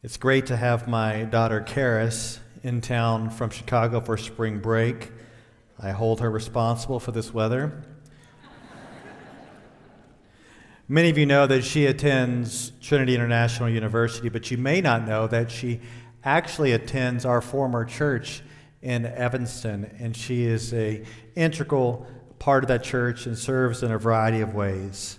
It's great to have my daughter Karis in town from Chicago for spring break. I hold her responsible for this weather. Many of you know that she attends Trinity International University, but you may not know that she actually attends our former church in Evanston, and she is a integral part of that church and serves in a variety of ways.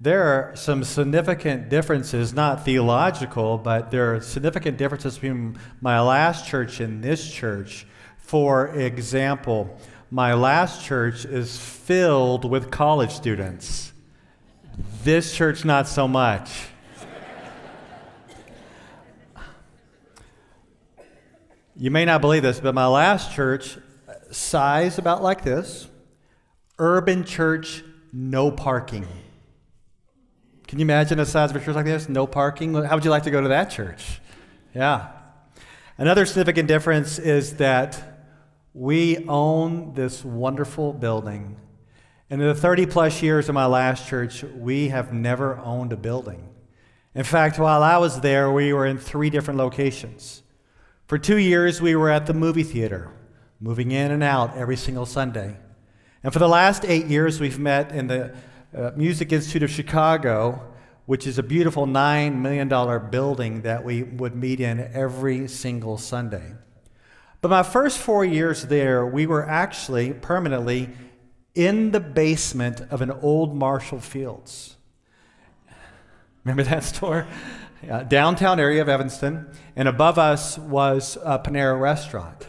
There are some significant differences, not theological, but there are significant differences between my last church and this church. For example, my last church is filled with college students. This church, not so much. you may not believe this, but my last church, size about like this, urban church, no parking. Can you imagine a size of a church like this? No parking? How would you like to go to that church? Yeah. Another significant difference is that we own this wonderful building. And in the 30 plus years of my last church, we have never owned a building. In fact, while I was there, we were in three different locations. For two years, we were at the movie theater, moving in and out every single Sunday. And for the last eight years, we've met in the uh, Music Institute of Chicago, which is a beautiful $9 million building that we would meet in every single Sunday. But my first four years there, we were actually permanently in the basement of an old Marshall Fields. Remember that store? Downtown area of Evanston, and above us was a Panera restaurant.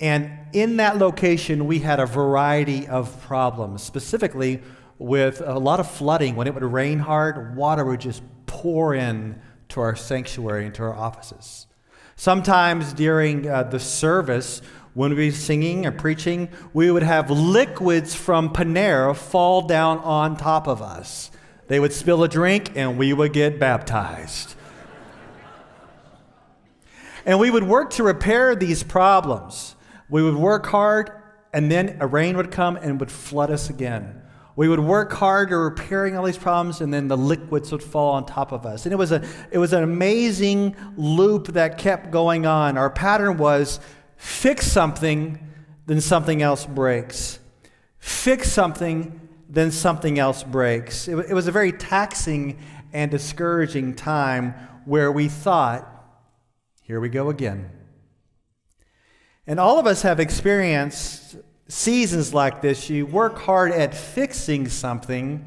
And in that location, we had a variety of problems. Specifically, with a lot of flooding. When it would rain hard, water would just pour in to our sanctuary and to our offices. Sometimes during uh, the service, when we were singing or preaching, we would have liquids from Panera fall down on top of us. They would spill a drink and we would get baptized. and we would work to repair these problems. We would work hard, and then a rain would come and would flood us again. We would work hard at repairing all these problems, and then the liquids would fall on top of us. And it was, a, it was an amazing loop that kept going on. Our pattern was fix something, then something else breaks. Fix something, then something else breaks. It, it was a very taxing and discouraging time where we thought, here we go again. And all of us have experienced seasons like this, you work hard at fixing something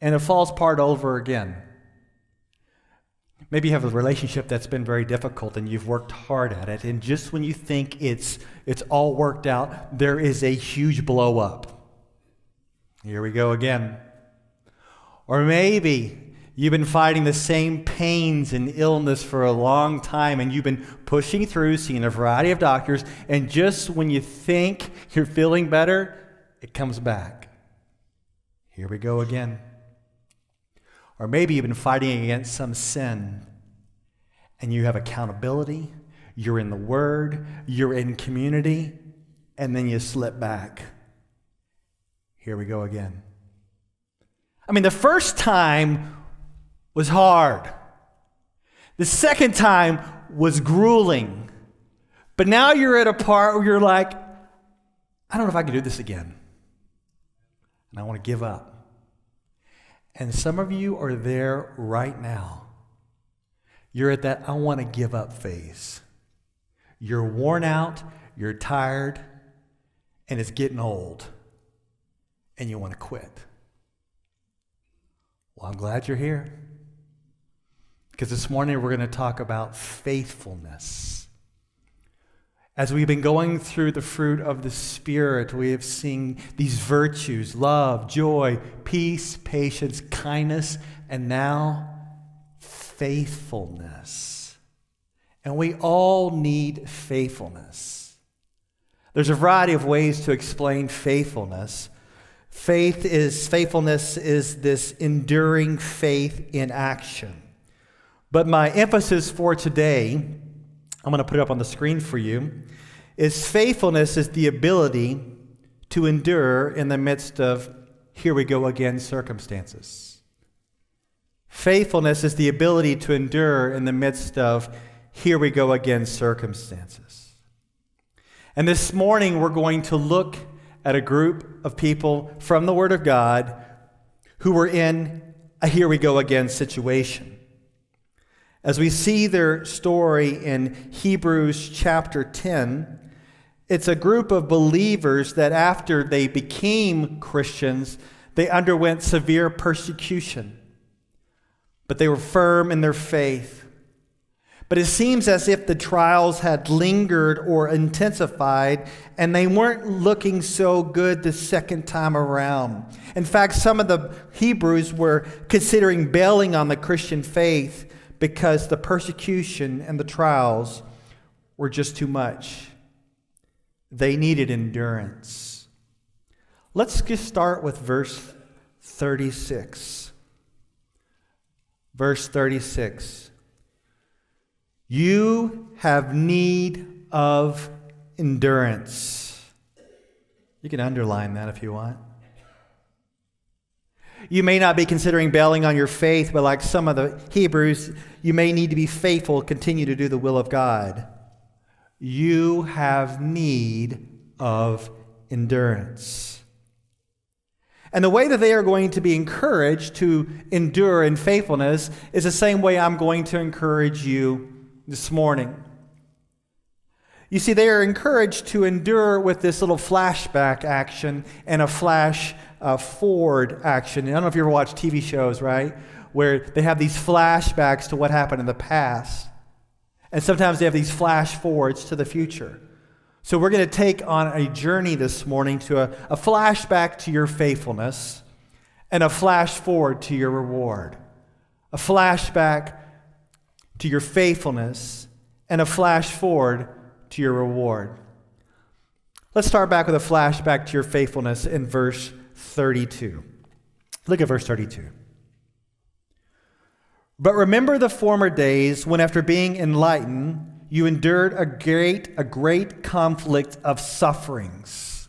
and it falls apart over again. Maybe you have a relationship that's been very difficult and you've worked hard at it, and just when you think it's, it's all worked out, there is a huge blow up. Here we go again. Or maybe You've been fighting the same pains and illness for a long time, and you've been pushing through, seeing a variety of doctors, and just when you think you're feeling better, it comes back. Here we go again. Or maybe you've been fighting against some sin, and you have accountability, you're in the Word, you're in community, and then you slip back. Here we go again. I mean, the first time was hard. The second time was grueling. But now you're at a part where you're like, I don't know if I can do this again. And I want to give up. And some of you are there right now. You're at that I want to give up phase. You're worn out, you're tired, and it's getting old, and you want to quit. Well, I'm glad you're here. Because this morning we're going to talk about faithfulness. As we've been going through the fruit of the Spirit, we have seen these virtues love, joy, peace, patience, kindness, and now faithfulness. And we all need faithfulness. There's a variety of ways to explain faithfulness. Faith is faithfulness is this enduring faith in action. But my emphasis for today, I'm going to put it up on the screen for you, is faithfulness is the ability to endure in the midst of here we go again circumstances. Faithfulness is the ability to endure in the midst of here we go again circumstances. And this morning we're going to look at a group of people from the Word of God who were in a here we go again situation. As we see their story in Hebrews chapter 10, it's a group of believers that after they became Christians, they underwent severe persecution but they were firm in their faith. But it seems as if the trials had lingered or intensified, and they weren't looking so good the second time around. In fact, some of the Hebrews were considering bailing on the Christian faith because the persecution and the trials were just too much. They needed endurance. Let's just start with verse 36. Verse 36 You have need of endurance. You can underline that if you want. You may not be considering bailing on your faith, but like some of the Hebrews, you may need to be faithful, continue to do the will of God. You have need of endurance. And the way that they are going to be encouraged to endure in faithfulness is the same way I'm going to encourage you this morning. You see, they are encouraged to endure with this little flashback action and a flash uh, forward action. I don't know if you ever watch TV shows, right? Where they have these flashbacks to what happened in the past. And sometimes they have these flash forwards to the future. So, we're going to take on a journey this morning to a, a flashback to your faithfulness and a flash forward to your reward. A flashback to your faithfulness and a flash forward to your reward. Let's start back with a flashback to your faithfulness in verse 32. Look at verse 32. But remember the former days when, after being enlightened, you endured a great, a great conflict of sufferings.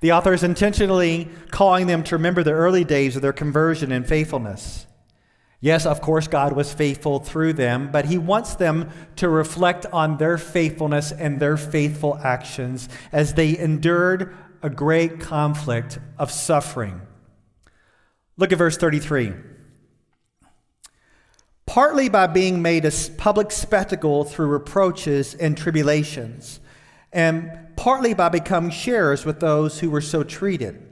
The author is intentionally calling them to remember the early days of their conversion and faithfulness. Yes, of course, God was faithful through them, but He wants them to reflect on their faithfulness and their faithful actions as they endured a great conflict of suffering. Look at verse 33 partly by being made a public spectacle through reproaches and tribulations, and partly by becoming sharers with those who were so treated.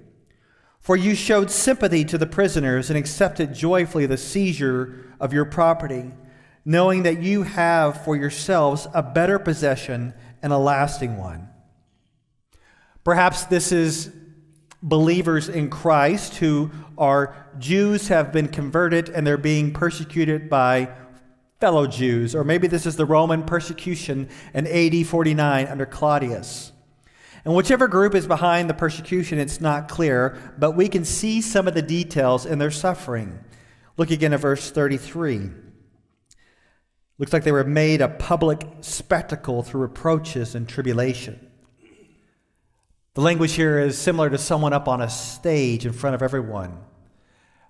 For you showed sympathy to the prisoners and accepted joyfully the seizure of your property, knowing that you have for yourselves a better possession and a lasting one. Perhaps this is believers in Christ who are Jews have been converted and they're being persecuted by fellow Jews. Or maybe this is the Roman persecution in AD 49 under Claudius. And whichever group is behind the persecution, it's not clear, but we can see some of the details in their suffering. Look again at verse 33. Looks like they were made a public spectacle through reproaches and tribulation. The language here is similar to someone up on a stage in front of everyone.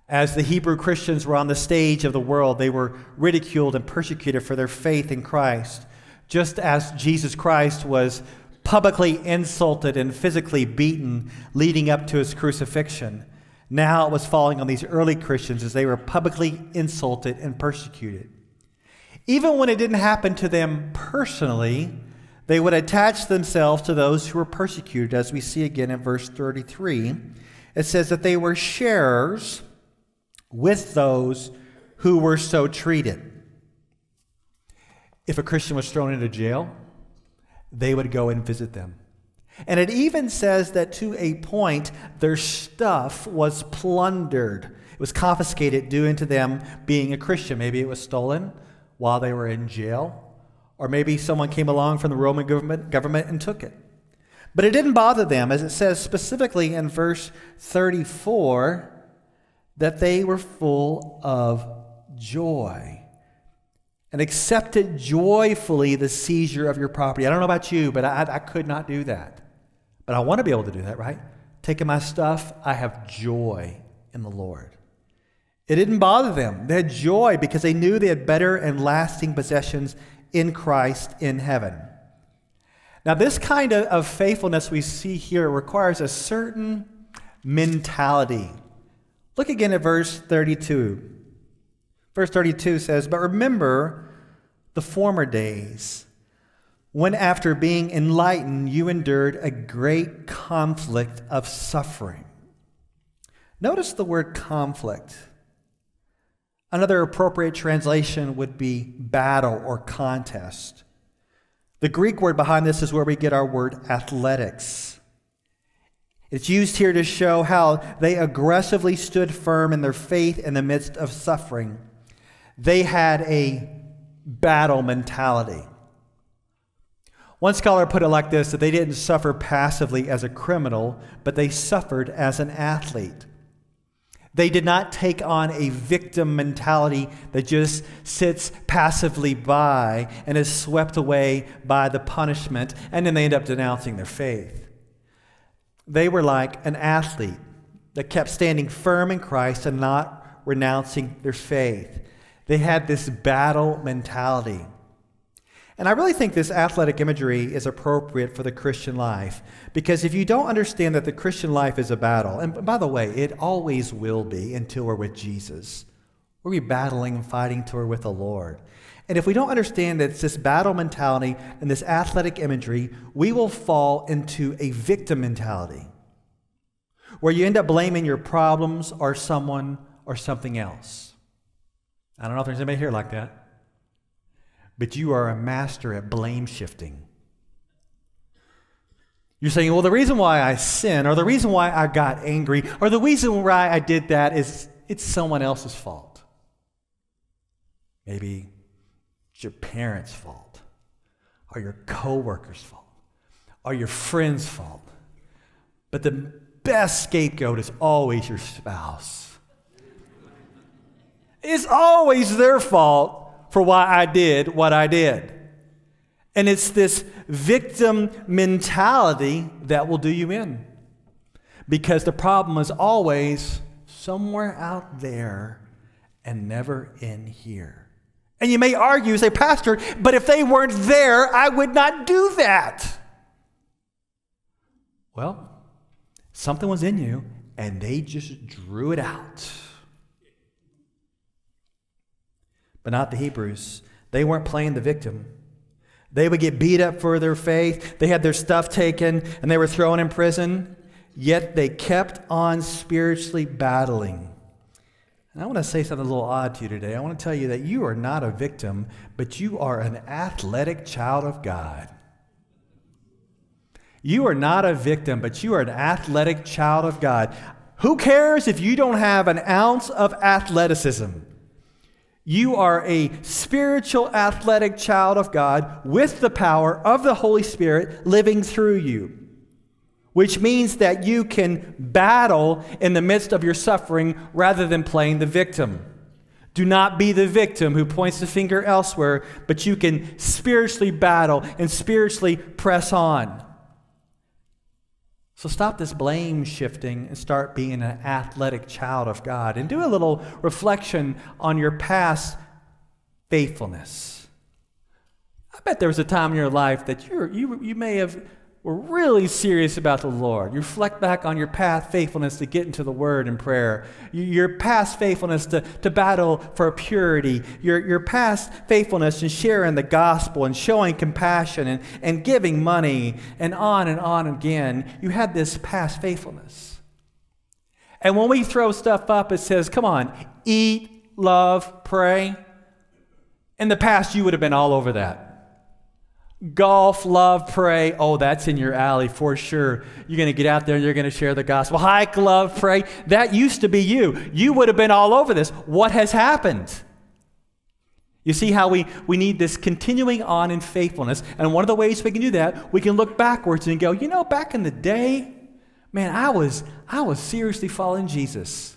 As the Hebrew Christians were on the stage of the world, they were ridiculed and persecuted for their faith in Christ, just as Jesus Christ was publicly insulted and physically beaten leading up to his crucifixion. Now it was falling on these early Christians as they were publicly insulted and persecuted. Even when it didn't happen to them personally, they would attach themselves to those who were persecuted, as we see again in verse 33. It says that they were sharers with those who were so treated. If a Christian was thrown into jail, they would go and visit them. And it even says that to a point, their stuff was plundered. It was confiscated due to them being a Christian. Maybe it was stolen while they were in jail. Or maybe someone came along from the Roman government, government and took it. But it didn't bother them, as it says specifically in verse 34 that they were full of joy and accepted joyfully the seizure of your property. I don't know about you, but I, I could not do that. But I want to be able to do that, right? Taking my stuff, I have joy in the Lord. It didn't bother them. They had joy because they knew they had better and lasting possessions in Christ in heaven. Now, this kind of, of faithfulness we see here requires a certain mentality. Look again at verse 32. Verse 32 says, But remember the former days when, after being enlightened, you endured a great conflict of suffering. Notice the word conflict. Another appropriate translation would be battle or contest. The Greek word behind this is where we get our word athletics. It's used here to show how they aggressively stood firm in their faith in the midst of suffering. They had a battle mentality. One scholar put it like this that they didn't suffer passively as a criminal, but they suffered as an athlete. They did not take on a victim mentality that just sits passively by and is swept away by the punishment, and then they end up denouncing their faith. They were like an athlete that kept standing firm in Christ and not renouncing their faith. They had this battle mentality. And I really think this athletic imagery is appropriate for the Christian life because if you don't understand that the Christian life is a battle, and by the way, it always will be until we're with Jesus, we'll be battling and fighting till we're with the Lord. And if we don't understand that it's this battle mentality and this athletic imagery, we will fall into a victim mentality where you end up blaming your problems or someone or something else. I don't know if there's anybody here like that but you are a master at blame shifting. You're saying, well, the reason why I sin, or the reason why I got angry, or the reason why I did that is it's someone else's fault. Maybe it's your parents' fault, or your coworker's fault, or your friend's fault. But the best scapegoat is always your spouse. It's always their fault for why I did what I did. And it's this victim mentality that will do you in. Because the problem is always somewhere out there and never in here. And you may argue, say, Pastor, but if they weren't there, I would not do that. Well, something was in you, and they just drew it out. But not the Hebrews. They weren't playing the victim. They would get beat up for their faith. They had their stuff taken and they were thrown in prison. Yet they kept on spiritually battling. And I want to say something a little odd to you today. I want to tell you that you are not a victim, but you are an athletic child of God. You are not a victim, but you are an athletic child of God. Who cares if you don't have an ounce of athleticism? You are a spiritual, athletic child of God with the power of the Holy Spirit living through you, which means that you can battle in the midst of your suffering rather than playing the victim. Do not be the victim who points the finger elsewhere, but you can spiritually battle and spiritually press on. So stop this blame shifting and start being an athletic child of God and do a little reflection on your past faithfulness. I bet there was a time in your life that you you, you may have were really serious about the Lord. You reflect back on your past faithfulness to get into the Word and prayer, your past faithfulness to, to battle for purity, your, your past faithfulness in sharing the gospel and showing compassion and, and giving money and on and on again. You had this past faithfulness. And when we throw stuff up, it says, come on, eat, love, pray. In the past, you would have been all over that. Golf, love, pray. Oh, that's in your alley for sure. You're going to get out there and you're going to share the gospel. Hike, love, pray. That used to be you. You would have been all over this. What has happened? You see how we, we need this continuing on in faithfulness. And one of the ways we can do that, we can look backwards and go, you know, back in the day, man, I was, I was seriously following Jesus.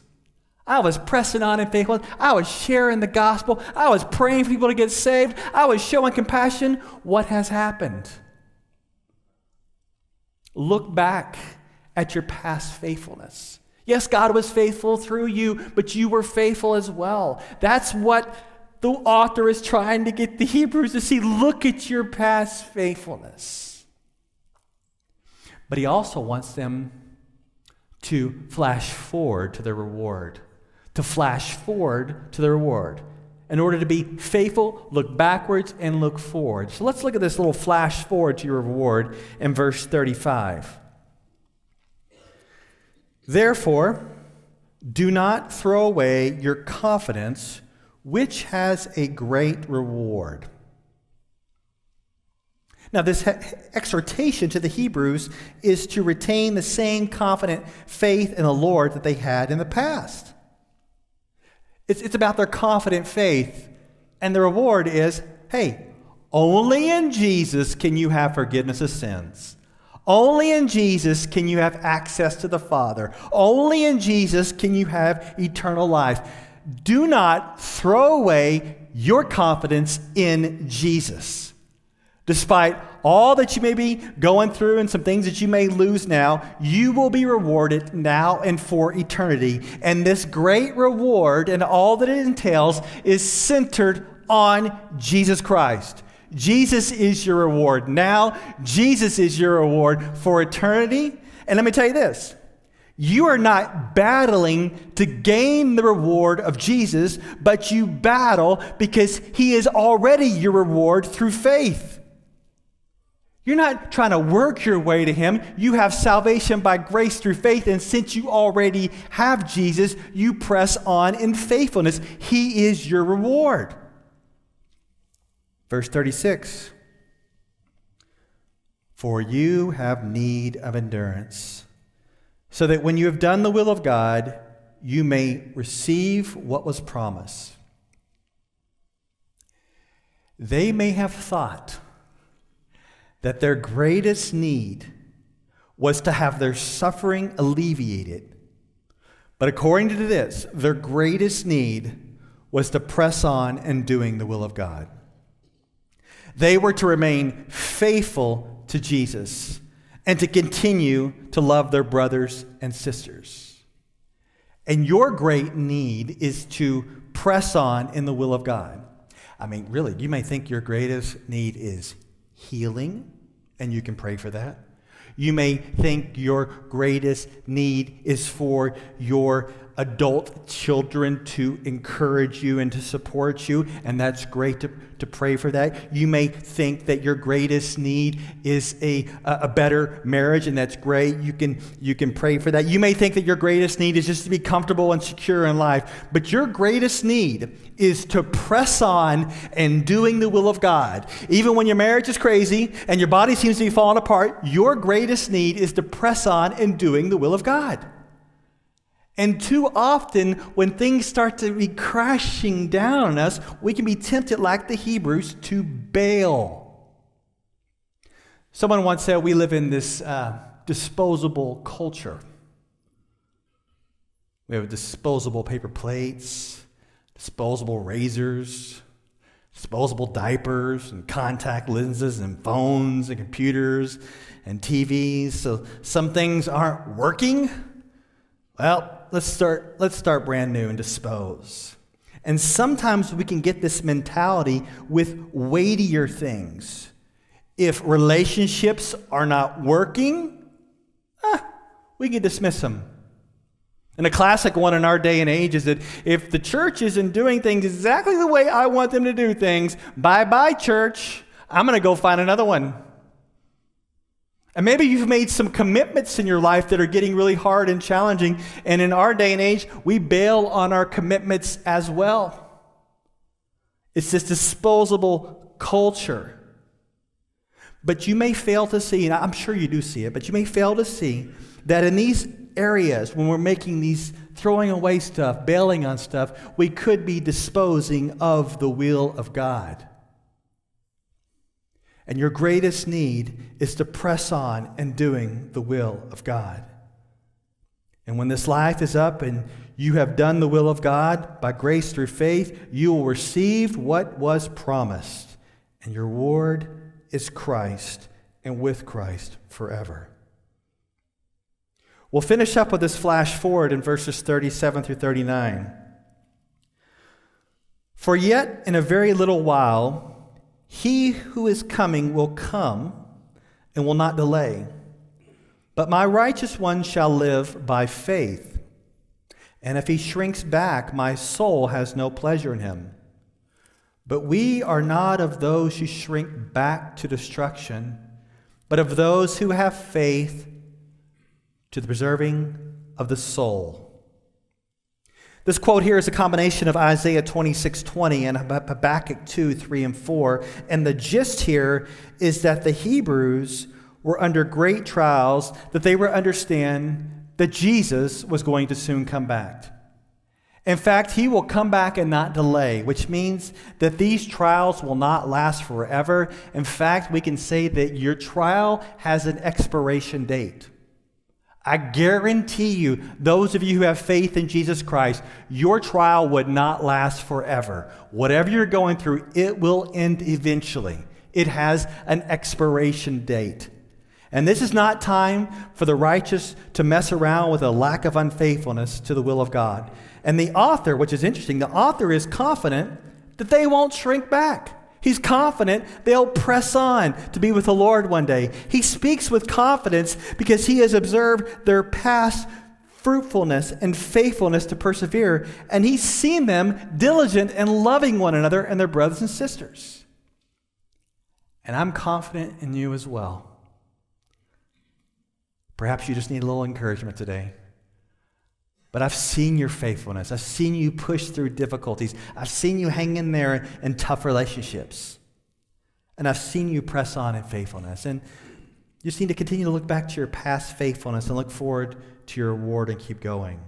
I was pressing on in faithfulness. I was sharing the gospel. I was praying for people to get saved. I was showing compassion. What has happened? Look back at your past faithfulness. Yes, God was faithful through you, but you were faithful as well. That's what the author is trying to get the Hebrews to see. Look at your past faithfulness. But he also wants them to flash forward to the reward, to flash forward to the reward. In order to be faithful, look backwards and look forward. So let's look at this little flash forward to your reward in verse 35. Therefore, do not throw away your confidence, which has a great reward. Now, this exhortation to the Hebrews is to retain the same confident faith in the Lord that they had in the past. It's, it's about their confident faith, and the reward is hey, only in Jesus can you have forgiveness of sins. Only in Jesus can you have access to the Father. Only in Jesus can you have eternal life. Do not throw away your confidence in Jesus. Despite all that you may be going through and some things that you may lose now, you will be rewarded now and for eternity. And this great reward and all that it entails is centered on Jesus Christ. Jesus is your reward now. Jesus is your reward for eternity. And let me tell you this you are not battling to gain the reward of Jesus, but you battle because he is already your reward through faith. You're not trying to work your way to Him. You have salvation by grace through faith. And since you already have Jesus, you press on in faithfulness. He is your reward. Verse 36 For you have need of endurance, so that when you have done the will of God, you may receive what was promised. They may have thought that their greatest need was to have their suffering alleviated. But according to this, their greatest need was to press on in doing the will of God. They were to remain faithful to Jesus and to continue to love their brothers and sisters. And your great need is to press on in the will of God. I mean, really, you may think your greatest need is healing, and you can pray for that. You may think your greatest need is for your adult children to encourage you and to support you, and that's great to, to pray for that. You may think that your greatest need is a, a better marriage, and that's great. You can, you can pray for that. You may think that your greatest need is just to be comfortable and secure in life, but your greatest need is to press on and doing the will of God. Even when your marriage is crazy and your body seems to be falling apart, your greatest need is to press on and doing the will of God. And too often, when things start to be crashing down on us, we can be tempted, like the Hebrews, to bail. Someone once said we live in this uh, disposable culture. We have disposable paper plates, disposable razors, disposable diapers, and contact lenses, and phones, and computers, and TVs. So some things aren't working. Well, let's start, let's start brand new and dispose. And sometimes we can get this mentality with weightier things. If relationships are not working, eh, we can dismiss them. And a classic one in our day and age is that if the church isn't doing things exactly the way I want them to do things, bye bye, church. I'm going to go find another one. And maybe you've made some commitments in your life that are getting really hard and challenging. And in our day and age, we bail on our commitments as well. It's this disposable culture. But you may fail to see, and I'm sure you do see it, but you may fail to see that in these areas, when we're making these throwing away stuff, bailing on stuff, we could be disposing of the will of God. And your greatest need is to press on in doing the will of God. And when this life is up and you have done the will of God by grace through faith, you will receive what was promised. And your reward is Christ and with Christ forever. We'll finish up with this flash forward in verses 37 through 39. For yet in a very little while, he who is coming will come and will not delay. But my righteous one shall live by faith. And if he shrinks back, my soul has no pleasure in him. But we are not of those who shrink back to destruction, but of those who have faith to the preserving of the soul. This quote here is a combination of Isaiah 26 20 and Habakkuk 2 3 and 4. And the gist here is that the Hebrews were under great trials, that they would understand that Jesus was going to soon come back. In fact, he will come back and not delay, which means that these trials will not last forever. In fact, we can say that your trial has an expiration date. I guarantee you, those of you who have faith in Jesus Christ, your trial would not last forever. Whatever you're going through, it will end eventually. It has an expiration date. And this is not time for the righteous to mess around with a lack of unfaithfulness to the will of God. And the author, which is interesting, the author is confident that they won't shrink back. He's confident they'll press on to be with the Lord one day. He speaks with confidence because he has observed their past fruitfulness and faithfulness to persevere, and he's seen them diligent and loving one another and their brothers and sisters. And I'm confident in you as well. Perhaps you just need a little encouragement today. But I've seen your faithfulness. I've seen you push through difficulties. I've seen you hang in there in tough relationships. And I've seen you press on in faithfulness. And you just need to continue to look back to your past faithfulness and look forward to your reward and keep going.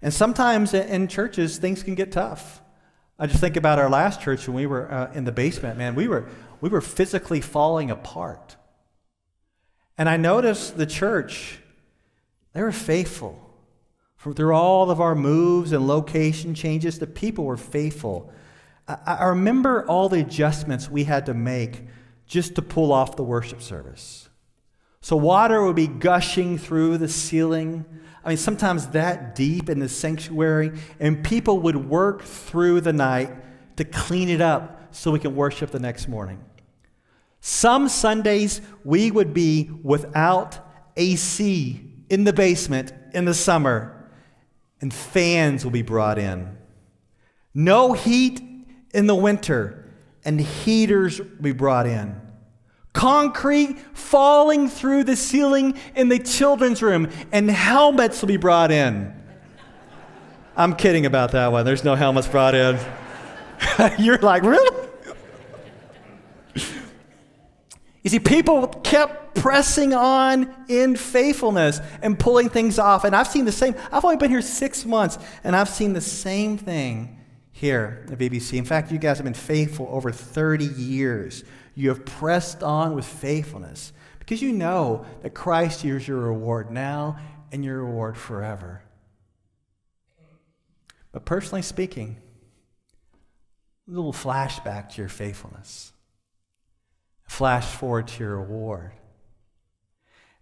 And sometimes in churches, things can get tough. I just think about our last church when we were uh, in the basement, man, we were, we were physically falling apart. And I noticed the church, they were faithful. Through all of our moves and location changes, the people were faithful. I, I remember all the adjustments we had to make just to pull off the worship service. So water would be gushing through the ceiling. I mean, sometimes that deep in the sanctuary, and people would work through the night to clean it up so we can worship the next morning. Some Sundays we would be without AC in the basement in the summer and fans will be brought in. No heat in the winter, and heaters will be brought in. Concrete falling through the ceiling in the children's room, and helmets will be brought in. I'm kidding about that one. There's no helmets brought in. You're like, really? You see, people kept pressing on in faithfulness and pulling things off. And I've seen the same. I've only been here six months, and I've seen the same thing here at VBC. In fact, you guys have been faithful over 30 years. You have pressed on with faithfulness because you know that Christ is your reward now and your reward forever. But personally speaking, a little flashback to your faithfulness flash forward to your reward.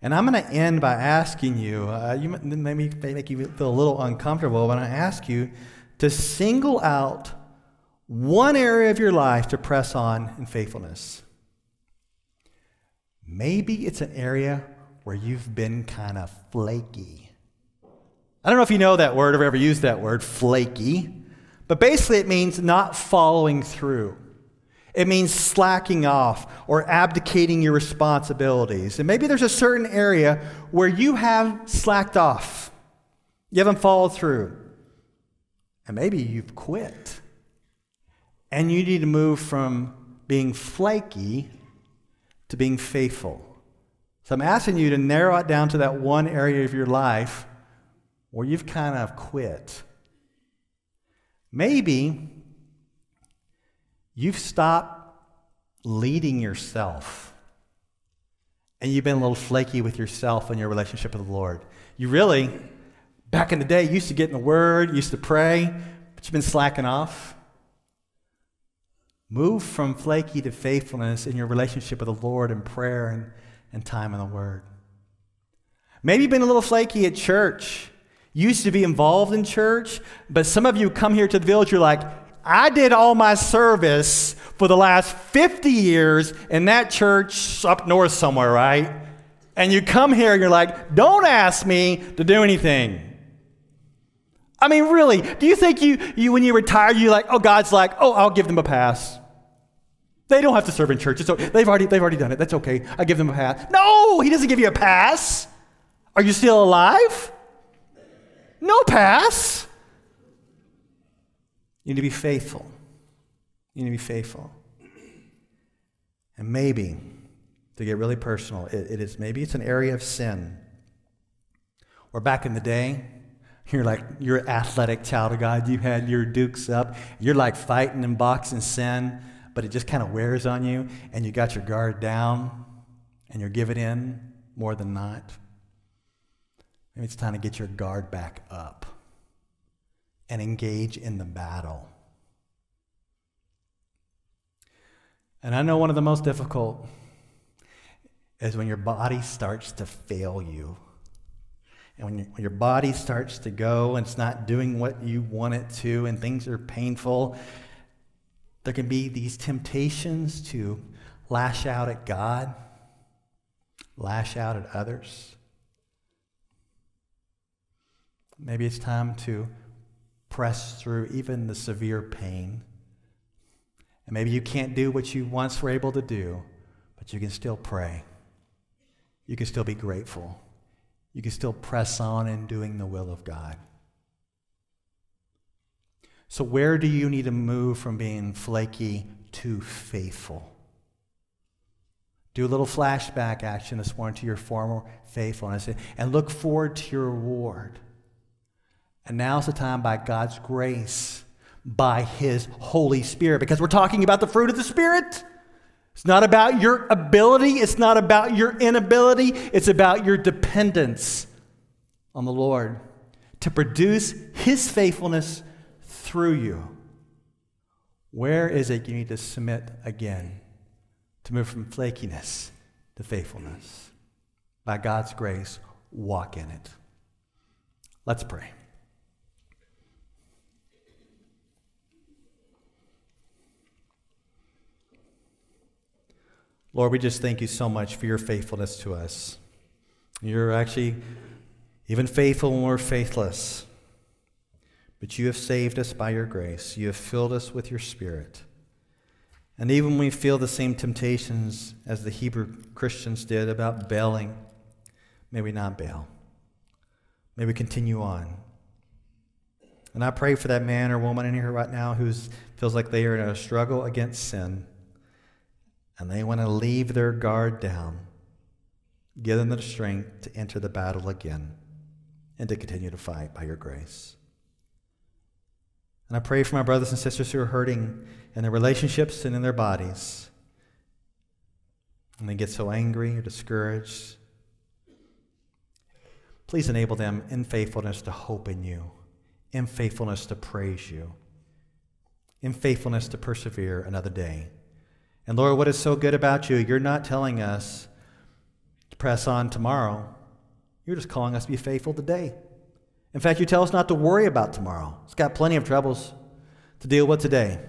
And I'm going to end by asking you, uh, you maybe make you feel a little uncomfortable, but I ask you to single out one area of your life to press on in faithfulness. Maybe it's an area where you've been kind of flaky. I don't know if you know that word or ever used that word, flaky, but basically it means not following through. It means slacking off or abdicating your responsibilities. And maybe there's a certain area where you have slacked off. You haven't followed through. And maybe you've quit. And you need to move from being flaky to being faithful. So I'm asking you to narrow it down to that one area of your life where you've kind of quit. Maybe You've stopped leading yourself. And you've been a little flaky with yourself and your relationship with the Lord. You really, back in the day, used to get in the Word, used to pray, but you've been slacking off. Move from flaky to faithfulness in your relationship with the Lord and prayer and, and time in the Word. Maybe you've been a little flaky at church. Used to be involved in church, but some of you come here to the village, you're like, I did all my service for the last 50 years in that church up north somewhere, right? And you come here and you're like, don't ask me to do anything. I mean, really, do you think you, you when you retire, you're like, oh, God's like, oh, I'll give them a pass. They don't have to serve in churches. Okay. They've already, they've already done it. That's okay. I give them a pass. No, he doesn't give you a pass. Are you still alive? No pass. You need to be faithful. You need to be faithful. And maybe, to get really personal, it, it is maybe it's an area of sin. Or back in the day, you're like, you're an athletic child of God. You had your dukes up. You're like fighting and boxing sin, but it just kind of wears on you, and you got your guard down, and you're giving in more than not. Maybe it's time to get your guard back up and engage in the battle. And I know one of the most difficult is when your body starts to fail you. And when, you, when, your body starts to go and it's not doing what you want it to, and things are painful, there can be these temptations to lash out at God, lash out at others. Maybe it's time to press through even the severe pain. And maybe you can't do what you once were able to do, but you can still pray. You can still be grateful. You can still press on in doing the will of God. So, where do you need to move from being flaky to faithful? Do a little flashback action this morning to your former faithfulness and look forward to your reward. And now's the time, by God's grace, by His Holy Spirit, because we're talking about the fruit of the Spirit. It's not about your ability, it's not about your inability, it's about your dependence on the Lord to produce His faithfulness through you. Where is it you need to submit again to move from flakiness to faithfulness? By God's grace, walk in it. Let's pray. Lord, we just thank you so much for your faithfulness to us. You're actually even faithful when we're faithless. But you have saved us by your grace. You have filled us with your spirit. And even when we feel the same temptations as the Hebrew Christians did about bailing, may we not bail. May we continue on. And I pray for that man or woman in here right now who feels like they are in a struggle against sin and they want to leave their guard down, give them the strength to enter the battle again and to continue to fight by your grace. And I pray for my brothers and sisters who are hurting in their relationships and in their bodies. And they get so angry or discouraged. Please enable them in faithfulness to hope in you, in faithfulness to praise you, in faithfulness to persevere another day. And Lord, what is so good about you, you're not telling us to press on tomorrow. You're just calling us to be faithful today. In fact, you tell us not to worry about tomorrow. It's got plenty of troubles to deal with today.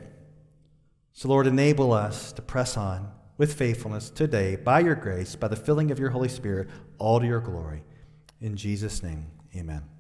So, Lord, enable us to press on with faithfulness today by your grace, by the filling of your Holy Spirit, all to your glory. In Jesus' name, amen.